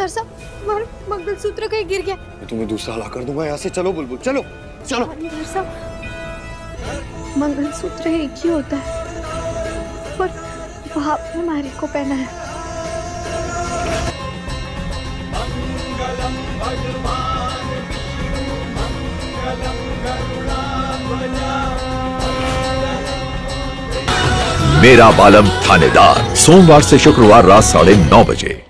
सरदार साहब तुम्हारा मंगलसूत्र कहीं गिर गया। मैं तुम्हें दूसरा हला कर दूँगा यहाँ से चलो बुलबुल बुल, चलो। चलो अंदर सब मंगलसूत्र एक ही होता है पर बाप ने मारी को पहना है। मेरा बालम थानेदार सोमवार से शुक्रवार रात साढ़े नौ बजे।